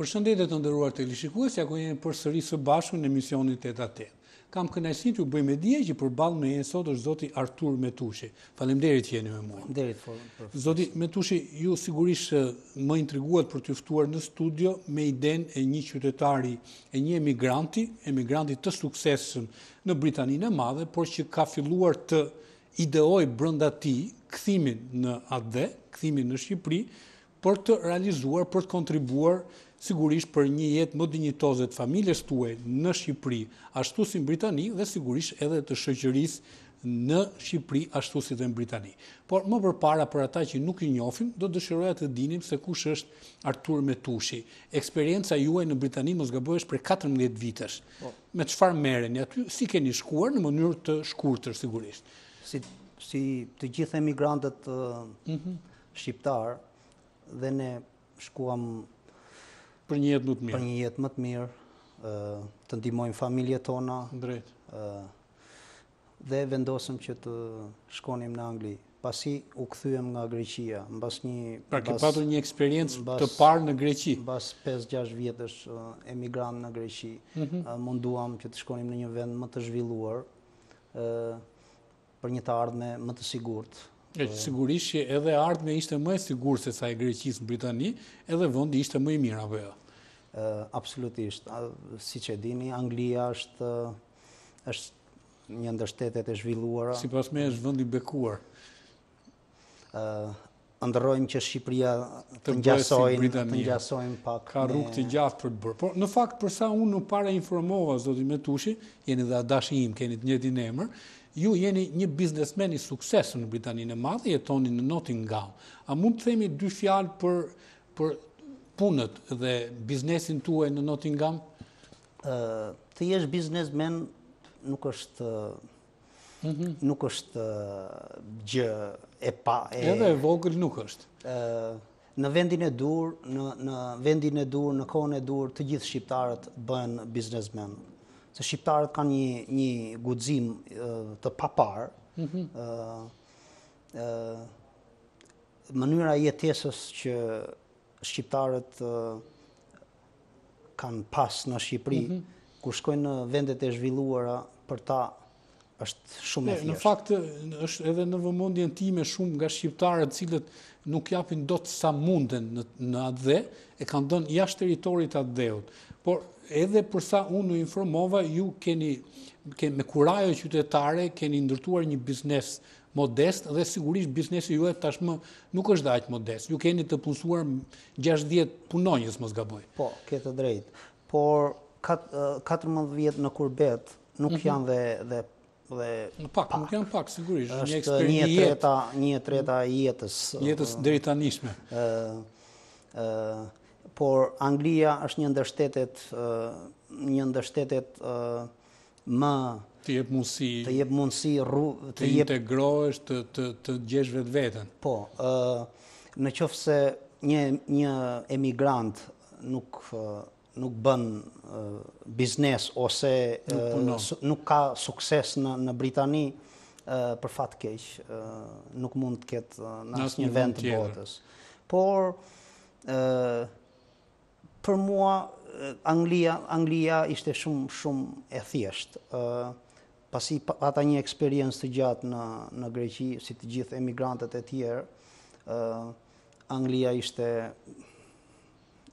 Përshëndetje të nderuar teleshikues, ja ku jemi përsëri së bashku në emisionin Tet a tet. Kam kënaqësinë t'ju bëj me dije që përballë meje sot është zoti Artur Metushi. Faleminderit që jeni me mua. Faleminderit për ftesën. Zoti Metushi, ju sigurisht më intriguat për t'ju ftuar në studio me idenë e një qytetari, e një emigranti, emigranti të suksesshëm në Britaninë e Madhe, por që ka filluar të ideojë brenda tij kthimin në atdhe, kthimin në Shqipëri, për të realizuar, për të kontribuar sigurisht për një jetë më dinjitoze të familjes tuaj në Shqipëri, ashtu si në Britani dhe sigurisht edhe të shoqërisë në Shqipëri ashtu si dhe në Britani. Por më përpara për ata që nuk ju njohim, do dëshiroja të dinim se kush është Artur Metushi. Eksperienca juaj në Britani mos gabohem prej 14 vitesh. Po. Me çfarë merreni aty? Si keni shkuar në mënyrë të shkurtër sigurisht? Si si të gjithë emigrantët mm -hmm. shqiptarë dhe ne shkuam për një jetë më të mirë. Për një jetë më të mirë, të ndihmojmë familjet tona. Drejt. Dhe vendosëm që të shkonim në Angli. Pasi u kthyem nga Greqia, mbas një Pra ke patur një eksperiencë të parë në Greqi. Mbas 5-6 vjetësh emigrant në Greqi, mhm. menduam që të shkonim në një vend më të zhvilluar. ë për një të ardhme më të sigurt. E që sigurisht që edhe e ardhmja ishte më e sigurt sesa e Greqisë në Britani, edhe vendi ishte më i mirë, apo jo? Absolutisht. Siç e dini, Anglia është është një ndër shtetet e zhvilluara. Sipas meje është vend i bekuar. ëndërrojmë që Shqipëria të ngjasojë, të ngjasojë pak. Ka rrugë të gjatë për të bërë. Por në fakt për sa unë u parainformova zoti Metushi, jeni dhe adashi im, keni të njëjtin emër, ju jeni një biznesmen i suksesshëm në Britaninë e Madhe, jetoni në Nottingham. A mund të themi dy fjalë për për punët dhe biznesin tuaj në Nottingham? Ë, të jesh biznesmen nuk është nuk është gjë e pa... Edhe e vogël nuk është. Në vendin e dur, në vendin e dur, në kohën e dur, të gjithë shqiptarët bëhen biznesmenë. Se shqiptarët kanë një, një guxim të paparë, mhm. mënyra e jetesës që shqiptarët kanë pas në Shqipëri, mhm. kur shkojnë në vendet e zhvilluara për ta është shumë e thjeshtë. Në fakt, është edhe në vëmendjen time shumë nga shqiptarët të cilët nuk japin dot sa munden në atdhe, e kanë dhënë jashtë territorit të atdheut. Por edhe për sa unë u informova, ju keni me kurajo qytetare, keni ndërtuar një biznes modest dhe sigurisht biznesi juaj tashmë nuk është dhe aq modest. Ju keni të punësuar gjashtëdhjetë punonjës, mos gaboj. Po, ke të drejtë. Por katërmbëdhjetë vjet në kurbet nuk janë dhe dhe dhe pak. Nuk janë pak sigurisht, është një eksperiencë e treta, një e treta e jetës. Jetës deri tanishme. Ë por Anglia është një ndër shtetet një ndër shtetet më të jep mundësi të jep mundësi të, të integrohesh të të të gjesh vetveten. Po, ë në qoftë se një një emigrant nuk nuk bën biznes ose nuk, nuk ka sukses në në Britani, ë për fat keq, ë nuk mund të ketë në asnjë vend të botës. Por ë Për mua Anglia, Anglia ishte shumë shumë e thjeshtë. Ë pasi pata një eksperiencë të gjatë në në Greqi, si të gjithë emigrantët e tjerë, ë Anglia ishte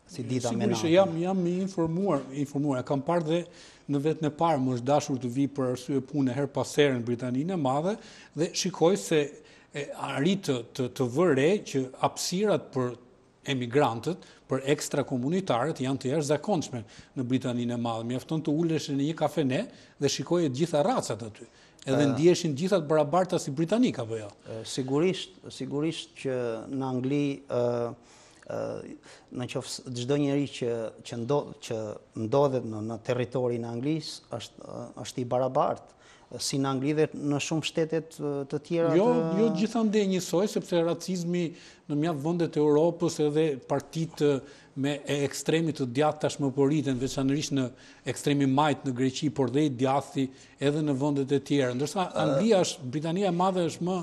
si dita me natë. jam jam i informuar, i informuar, e kam parë dhe në vetë të parë, më është dashur të vij për arsye pune herë pas herë në Britaninë e Madhe dhe shikoj se arrij të të, të vë re që hapësirat për emigrantët, për ekstrakomunitarët janë të jashtëzakonshme në Britaninë e Madhe. Mjafton të uleshe në një kafene dhe shikoje të gjitha racat aty. Edhe ndiheshin të gjitha të barabarta si britanikë apo jo. Sigurisht, sigurisht që në Angli në qoftë çdo njeri që që ndo që ndodhet në në territorin e Anglisë është është i barabartë. si në Angli dhe në shumë shtete të tjera jo, të... Jo, jo gjithandej njësoj, sepse racizmi në mjaft vende të Europës edhe partitë e ekstremit të djathtë tashmë po rriten, po veçanërisht ekstremi i majtë në Greqi, por dhe i djathti edhe në vendet e tjera. Ndërsa Anglia është, Britania e Madhe është më...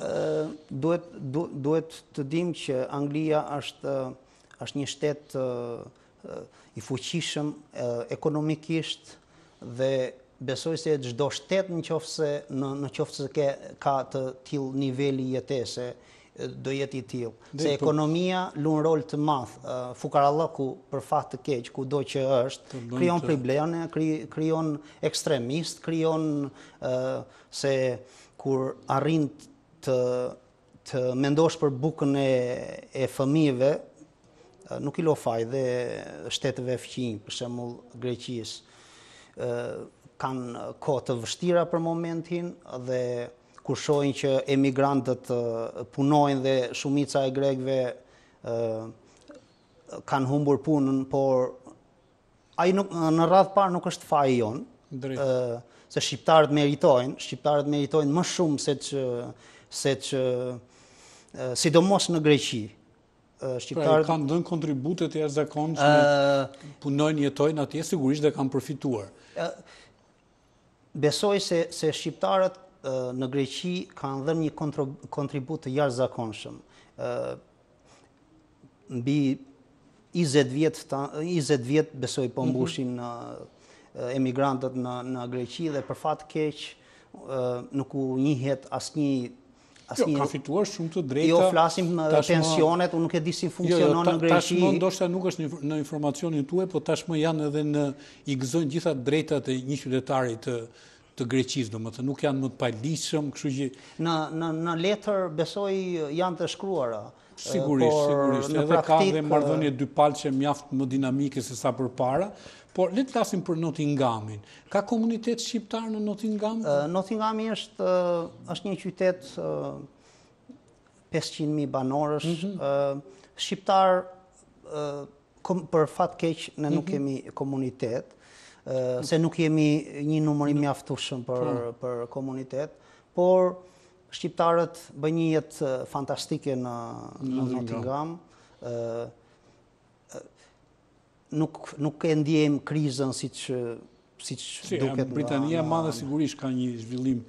Duhet të dim që Anglia është një shtet i fuqishëm ekonomikisht dhe besoj se çdo shtet në qoftë se në në qoftë se ke ka të tillë niveli jetese do jetë i tillë. Se po- ekonomia luan rol të madh. Fukarallëku për fat të keq kudo që është, krijon probleme, krijon ekstremistë, krijon se kur arrin të Të mendosh për bukën e e fëmijëve nuk i vë faj dhe shteteve fqinj, për shembull Greqisë. ë kanë kohë të vështira për momentin dhe kur shohin që emigrantët punojnë dhe shumica e grekëve ë kanë humbur punën, por Ai nuk në radhë parë nuk është faji jonë. Drejt. Ë se shqiptarët meritojnë, shqiptarët meritojnë më shumë se ç se ç sidomos në Greqi. Pra, shqiptarët pra, kanë dhënë kontribute të jashtëzakonshme, punojnë, jetojnë atje sigurisht dhe kanë përfituar. Besoj se se shqiptarët në Greqi kanë dhënë një kontribut të jashtëzakonshëm. Mbi 20 vjet 20 vjet besoj po mhm. mbushin emigrantët në në Greqi dhe për fat keq nuk u njihet asnjë Jo, ka fituar shumë të drejta. Jo, flasim për pensionet, unë nuk e di si jo, jo, funksionon në Greqi. Tashmë ndoshta nuk është në informacionin tuaj, po tashmë janë edhe në i gëzojnë gjitha drejtat e një qytetari të të Greqisë, domethënë nuk janë më të paligjshëm, kështu që në në në letër besoj janë të shkruara. Sigurisht, sigurisht, edhe ka dhe marrëdhënie dypalëshe mjaft më dinamike se sa përpara, por le të flasim për Notingamin. Ka komunitet shqiptar në Notingam? Notingami është është një qytet 500.000 banorësh, mhm. shqiptarë për fat keq ne nuk mhm. kemi komunitet, se nuk jemi një numër i mjaftueshëm për po. për komunitet, por Shqiptarët bëjnë një jetë fantastike në Nottingham. Nuk nuk e ndjejmë krizën siç siç duket. Britania e Madhe sigurisht ka një zhvillim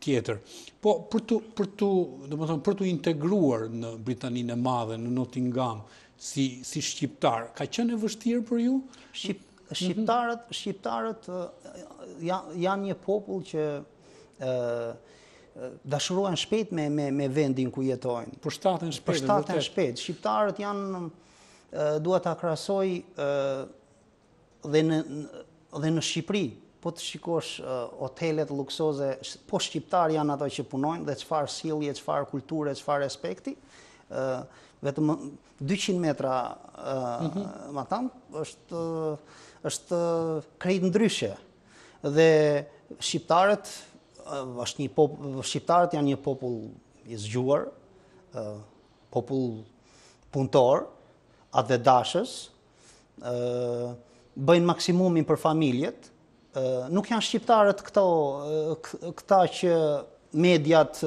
tjetër. Po për të për të, domethënë për t'u integruar në Britaninë e Madhe, në Nottingham si si shqiptar, ka qenë e vështirë për ju? Shqip, shqiptarët, shqiptarët janë janë një popull që dashurohen shpejt me, me, me vendin ku jetojnë. Përshtaten shpejt. Përshtaten shpejt. Shqiptarët janë, dua ta krahasoj dhe në, dhe në Shqipëri, po të shikosh hotelet luksoze, po shqiptarë janë ato që punojnë dhe çfarë sjellje, çfarë kulture, çfarë respekti, vetëm 200 metra mhm. matanë, është, është krejt ndryshe. Dhe shqiptarët, është një popull, shqiptarët janë një popull i zgjuar, popull punëtor, atdhedashës, bëjnë maksimumin për familjet, nuk janë shqiptarët këto, këta që mediat...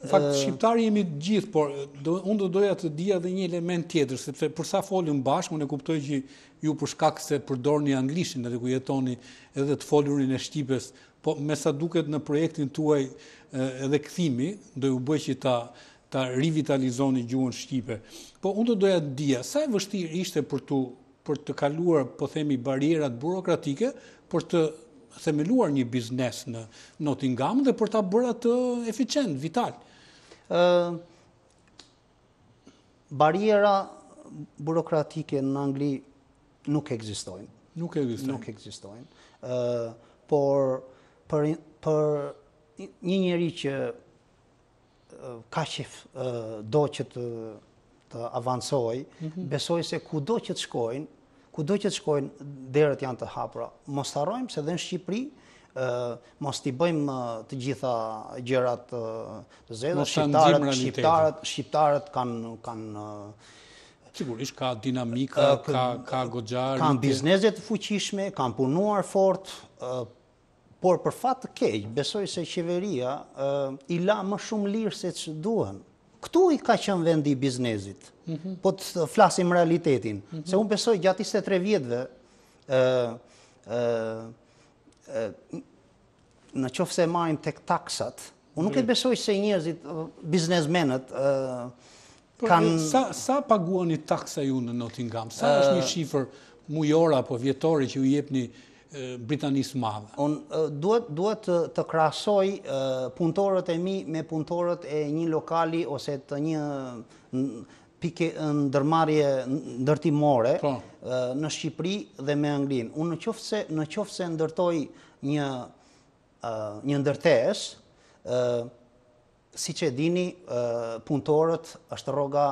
Në fakt, shqiptarë jemi të gjithë, por unë do doja të dija dhe një element tjetër, sepse përsa folim bashkë, unë e kuptoj që Ju për shkak se përdorni anglishin aty ku jetoni edhe të folurin e shqipes, po me sa duket në projektin tuaj edhe kthimi do ju bëjë që ta ta rivitalizoni gjuhën shqipe. Po unë do doja të dija sa e vështirë ishte për t'u për të kaluar, po themi, barierat burokratike për të themeluar një biznes në Nottingham dhe për ta bërë atë eficient, vital. Ë Bariera burokratike në Angli nuk ekzistojnë. Nuk ekzistojnë. Nuk ekzistojnë. Ë, por për për një njeri që ka që do që të të avancojë, mhm. besoj se ku do që të shkojnë, Kudo që të shkojnë, derët janë të hapura. Mos të harrojmë se dhe në Shqipëri mos t'i bëjmë të gjitha gjërat të zeza, shqiptarët, shqiptarët, shqiptarët kanë, kanë Sigurisht, ka dinamika, ka, ka goxha. Kanë biznese të fuqishme, kanë punuar fort, Por për fat të keq, besoj se qeveria i la më shumë lirë se ç'duhen. Këtu i ka qënë vendi i biznesit, po të flasim realitetin, se unë besoj gjatë 23 vjetëve, në qoftë se marrim tek taksat, unë nuk e besoj se njerëzit biznesmenët, Po, sa, sa paguani taksa ju në Nottingham? Sa është një shifër mujore apo vjetore që ju jepni Britanisë së Madhe? Unë duhet, duhet të, të krahasoj punëtorët e mi me punëtorët e një lokali ose të një pike ndërmarrje ndërtimore po. në Shqipëri dhe me Anglinë. Unë në qoftë se, në qoftë se ndërtoj një, një ndërtesë, Siç e dini, punëtorët është rroga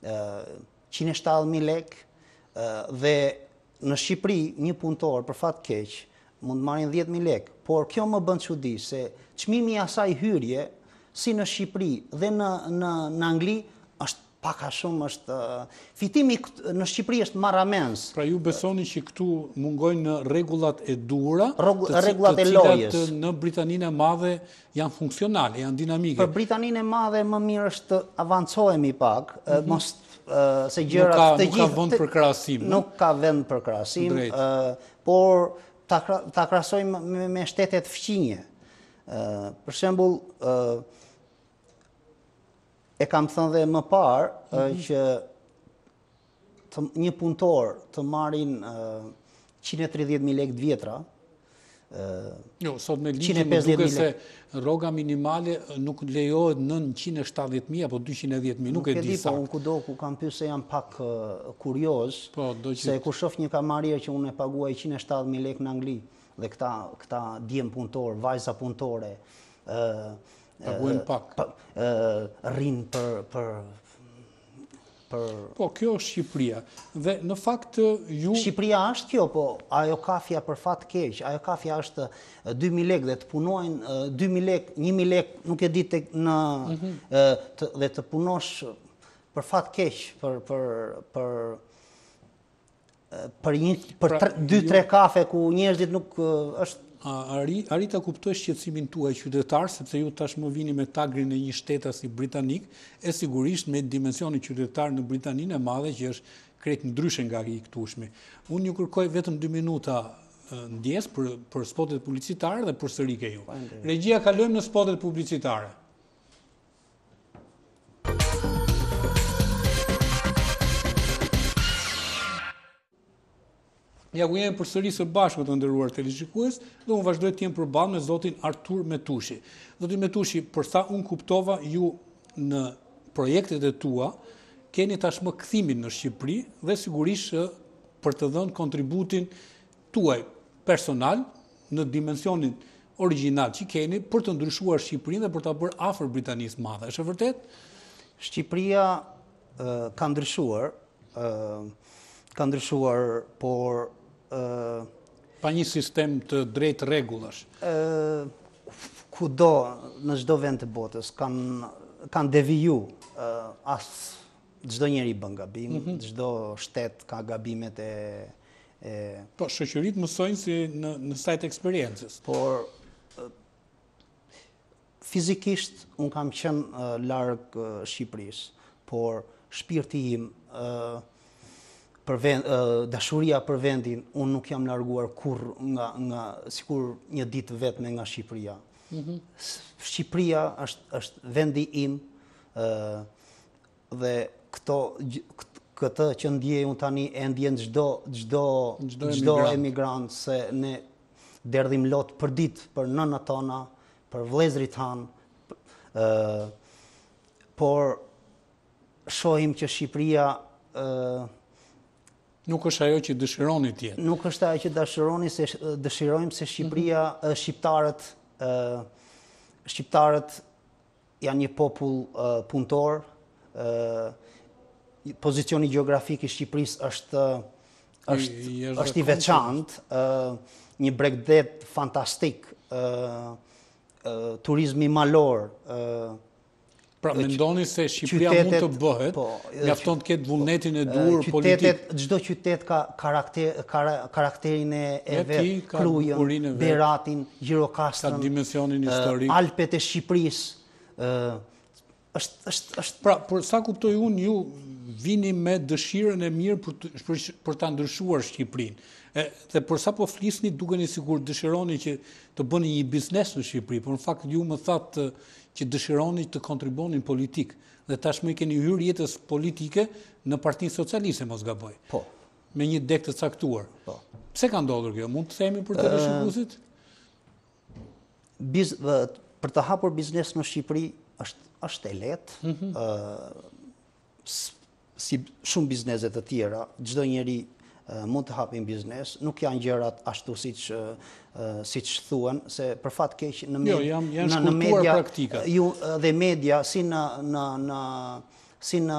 qind e shtatëdhjetë mijë lekë dhe në Shqipëri një punëtor për fat të keq mund të marrin dhjetë mijë lekë, por kjo më bën çudi se çmimi i asaj hyrje si në Shqipëri dhe në në në Angli është Pak a shumë është fitimi në Shqipëri është marramendës. Pra ju besoni që këtu mungojnë rregullat e duhura, rregullat e lojës. Të cilat në Britaninë e Madhe janë funksionale, janë dinamike. Për Britaninë e Madhe më mirë është avancohemi pak, mhm. mos se gjërat të gjithë nuk ka vend për krahasim. Nuk ka vend për krahasim, por ta krahasojmë me shtetet fqinje. Për shembull, E kam thënë dhe më parë mhm. që një punëtor të marrin 130.000 lekë të vjetra, Jo, sot me ligjin duket se rroga minimale nuk lejohet në 170.000 apo 210.000, nuk e di saktë. Nuk e di, po unë kudo ku kam pytë se jam pak kurioz, po, se kur shof një kamarier që unë e paguaj 170.000 lek në Angli, dhe këta djem punëtor, vajza punëtore, Paguhen pak. Rrin për... për... Po, kjo është Shqipëria. Dhe në fakt ju... Shqipëria është kjo, po ajo kafja për fat keq, ajo kafja është 2.000 lek dhe të punojnë 2.000 lek, 1.000 lek, nuk e di, ditën... Mhm. dhe të punosh për fat keq, për... për... për... për një për 2-3 pra, kafe ku njerëzit nuk është Arrij ta kuptoj shqetësimin tuaj qytetar, sepse ju tashmë vini me tagrin e një shtetasi britanik, e sigurisht me dimensionin qytetar në Britaninë e Madhe që është krejt ndryshe nga i këtushmi. Unë ju kërkoj vetëm 2 minuta ndjesë për spotet publicitare dhe përsëri te ju. Regjia, kalojmë në spotet publicitare. Ja ku jemi përsëri së bashku, të nderuar teleshikues, dhe unë vazhdoj të jem përballë me zotin Artur Metushi. Zoti Metushi, për sa unë kuptova ju në projektet e tua, keni tashmë kthimin në Shqipëri dhe sigurisht për të dhënë kontributin tuaj personal, në dimensionin origjinal që keni, për të ndryshuar Shqipërinë dhe për ta bërë afër Britanisë së Madhe. Është e vërtetë? Shqipëria ka ndryshuar, ka ndryshuar, por... Pa një sistem të drejtë rregullash? Kudo, në çdo vend të botës, kanë deviju, asë Çdo njeri bën gabim, çdo shtet ka gabimet e... Po, shoqëritë mësojnë si në saje të eksperiencës. Por, fizikisht, unë kam qënë larg Shqipërisë, por shpirti im, dashuria për vendin, unë nuk jam larguar kurrë nga, sikur një ditë vetme nga Shqipëria. Shqipëria është vendi im, dhe këto këtë që ndjej unë tani e ndjen çdo çdo çdo emigrant se ne derdhim lot për ditë për nënat tona, për vëllezërit tanë, ë por shohim që Shqipëria ë nuk është ajo që dëshirojmë të jetë. Nuk është ajo që dëshironi se dëshirojmë se Shqipëria, mm -hmm. shqiptarët ë shqiptarët Janë një popull punëtor. Pozicioni gjeografik i Shqipërisë është është i veçantë, një bregdet fantastik, turizmi malor, Pra mendoni se Shqipëria mund të bëhet, po, mjafton të ketë vullnetin e duhur politik. Çdo qytet ka karakterin e vet, Krujën, Beratin, Gjirokastrën, Alpet e Shqipërisë, është, është, është... Pra, për sa kuptoj unë, ju vini me dëshirën e mirë për, për ta ndryshuar Shqipërinë. E, dhe për sa po flisni, dukeni sikur dëshironi që të bëni një biznes në Shqipëri, por në fakt ju më thatë që dëshironi të kontribuoni në politikë, dhe tashmë i keni hyrë jetës politike në partinë socialiste, mos gaboj. Po. me një degë të caktuar. Po. Pse ka ndodhur kjo? Mund ta themi për teleshikuesit? Biz, për të hapur biznes në Shqipëri është, është e lehtë. Mm -hmm. si shumë biznese të tjera, çdo njeri mund të hapi një biznes, nuk janë gjërat ashtu siç siç thuhen, se për fat të keq në, jo, med, jo, jam, në, në media, praktika. ju dhe media si në, në, në si në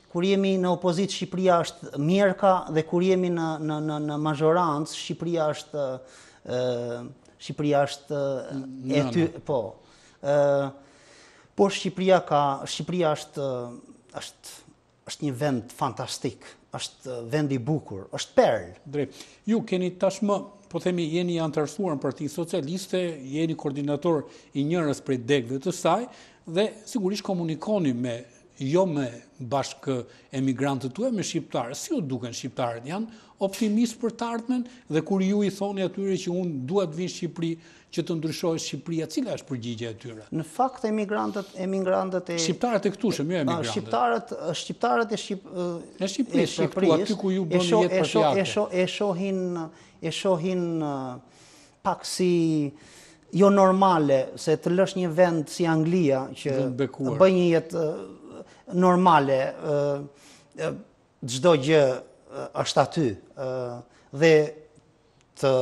Kur jemi në opozitë Shqipëria është mjerka dhe kur jemi në në në në mazhorancë Shqipëria është ë Shqipëria është e ty, po. ë Por Shqipëria ka Shqipëria është është është një vend fantastik, është vend i bukur, është perlë. Drejt. Ju keni tashmë, po themi, jeni i anëtarësuar në Partinë Socialiste, jeni koordinator i njërës prej degëve të saj, dhe sigurisht komunikoni me jo me bashkemigrantët tuaj, me shqiptarë. Si ju duken shqiptarët? Janë optimistë për të ardhmen dhe kur ju i thoni atyre që unë dua të vij në Shqipëri që të ndryshohet Shqipëria, cila është përgjigja e tyre? Në fakt emigrantët, emigrantët e Shqiptarët e këtushëm jo emigrantët. Shqiptarët, shqiptarët e Shqip e Shqipërisë, Shqipërisë, aty ku ju bëni jetë për të E shohin e shohin pak si jo normale se të lësh një vend si Anglia që bën një jetë normale çdo gjë është aty dhe të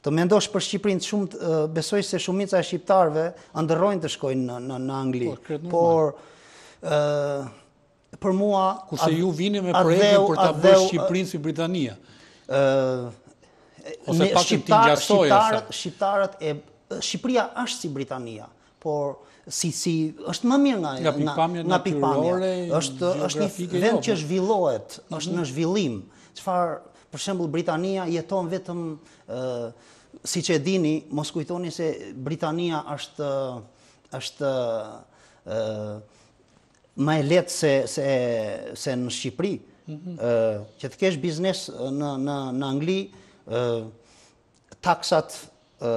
të mendosh për Shqipërinë shumë besoj se shumica e shqiptarëve ëndërrojnë të shkojnë në në në Angli po, por ë Për mua... Kurse ju vini me projektin për ta bërë Shqipërinë si Britania. Ose pak të tingjasoj e sa. Shqiptarët e... Shqipëria është si Britania, por si si është më mirë nga nga pikpamja nga pikpamja është është një vend që zhvillohet është mhm. në zhvillim çfarë për shembull Britania jeton vetëm ë siç e dini mos kujtoni se Britania është është ë më e lehtë se se se në Shqipëri. Mhm. ë që të kesh biznes në në në Angli, ë taksat ë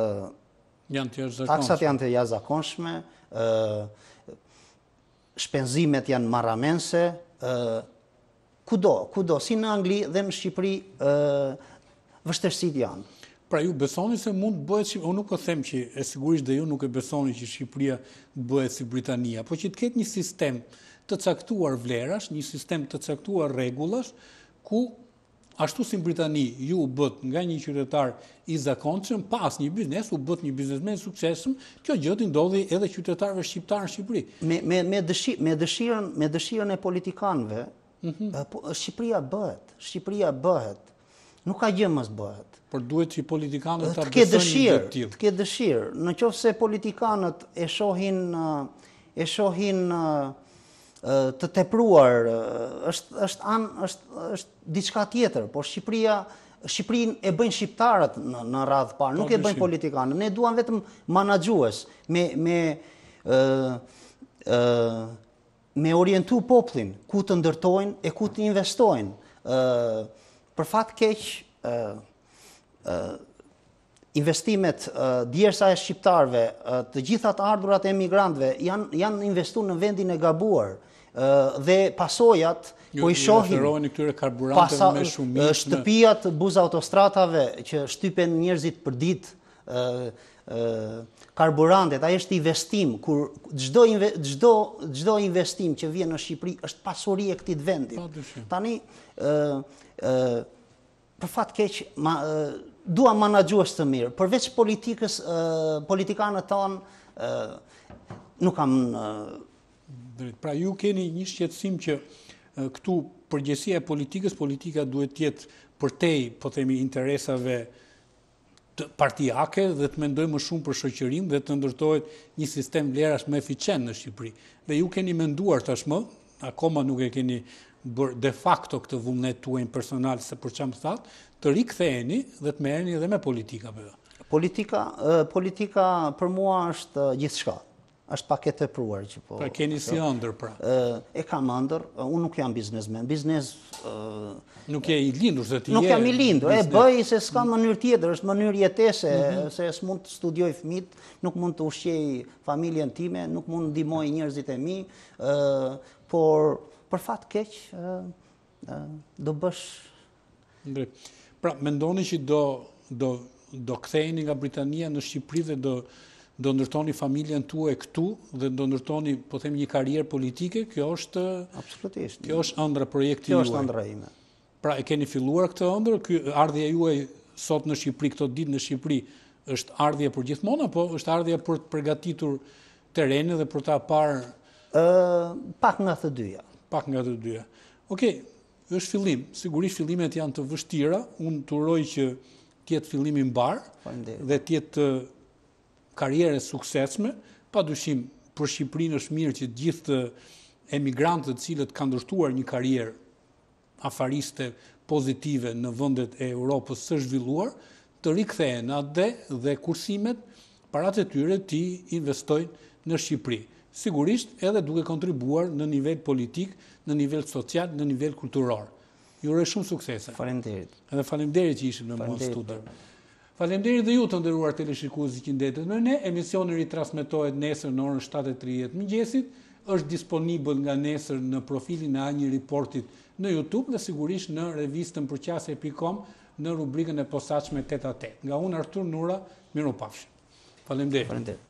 janë të jashtëzakonshme. Taksat janë të jashtëzakonshme, ë shpenzimet janë marramendëse, ë Kudo, kudo, si në Angli dhe në Shqipëri vështirësitë janë. Pra ju besoni se mund të bëhet Shqipëria, unë nuk po them që e sigurisht dhe ju nuk e besoni që Shqipëria të bëhet si Britania, po që të ketë një sistem të caktuar vlerash, një sistem të caktuar rregullash, ku ashtu si në Britani ju u bëtë nga një qytetar i zakonshëm pa asnjë biznes u bëtë një biznesmen i suksesshëm, kjo gjë t'i ndodhi edhe qytetarëve shqiptarë në Shqipëri. Me me me dëshirë me dëshirën me dëshirën e politikanëve, po Shqipëria bëhet, Shqipëria bëhet. Nuk ka gjë mos bëhet. Por duhet që politikanët ta besojnë një gjë të tillë. Të ketë dëshirë, në qoftë se politikanët e shohin e shohin të tepruar, është është an është është diçka tjetër, po Shqipëria Shqipërinë e bëjnë shqiptarët në në radhë parë, nuk e bëjnë politikanët. Ne duam vetëm manaxhues me me ë ë me orientu popullin ku të ndërtojnë e ku të investojnë. ë për fat keq ë ë Investimet, djersa e shqiptarëve, të gjitha të ardhurat e emigrantëve janë janë investuar në vendin e gabuar dhe pasojat po i shohim. Ju këtyre karburanteve me shumicë. Shtëpiat buzë autostratave që shtypen njerëzit për ditë karburantet, ai është investim kur çdo çdo çdo investim që vjen në Shqipëri është pasuri e këtij vendit. Tani ë ë Për fat keq, duam manaxhues të mirë, përveç politikës, politikanët tanë nuk kam drejt. Pra ju keni një shqetësim që këtu përgjegjësia e politikës, politika duhet të jetë përtej, po themi, interesave të partiake dhe të mendojë më shumë për shoqërinë dhe të ndërtohet një sistem vlerash më eficient në Shqipëri. Dhe ju keni menduar tashmë, akoma nuk e keni bërë de facto këtë vullnet tuajnë personal se për ça më thatë, të riktheheni dhe të merreni edhe me politikën. Politika, politika për mua është gjithçka. Është pak e tepruar që po. Pra, e keni si ëndërr pra. E kam ëndërr, unë nuk jam biznesmen. Biznes nuk je i lindur se ti je. Nuk jam i lindur, e bëj se s'ka mënyrë tjetër, është mënyrë jetese, mhm. se s'mund të studioj fëmijët, nuk mund të ushqej familjen time, nuk mund të ndihmoj njerëzit e mi, por për fat keq Do bësh... Drejt. Pra, mendoni që do, do, do ktheheni nga Britania në Shqipëri dhe do, do ndërtoni familjen tuaj këtu dhe do ndërtoni, po them, një karrierë politike, kjo është... Absolutisht. Kjo është ëndrra, projekti juaj. Kjo është ëndrra ime. Pra, e keni filluar këtë ëndërr, kjo ardhja juaj sot në Shqipëri, këto ditë në Shqipëri, është ardhja për gjithmonë, apo është ardhja për të përgatitur terrenin dhe për ta parë pak nga të dyja. Pak nga të dyja. Okej, është fillim. Sigurisht fillimet janë të vështira, unë të uroj që të jetë fillim i mbarë dhe të jetë karrierë e suksesshme, pa dyshim për Shqipërinë është mirë që gjithë emigrantët të cilët kanë ndërtuar një karrierë afariste pozitive në vendet e Europës së zhvilluar të rikthehen në atdhe dhe kursimet, paratë e tyre t'i investojnë në Shqipëri. Sigurisht edhe duke kontribuar në nivel politik, në nivel social, në nivel kulturor. Ju uroj shumë suksese. Faleminderit. Edhe faleminderit që ishit me mua në studio. Faleminderit dhe ju të nderuar teleshikues që ndejtët me ne, emisioni ritransmetohet nesër në orën shtatë e tridhjetë të mëngjesit, është disponibël nga nesër në profilin e A1 Reportit në Youtube dhe sigurisht në revistën përqasje pikë kom në rubrikën e posaçme Tet a Tet. Nga unë Artur Nura, mirupafshim. Faleminderit. Faleminderit.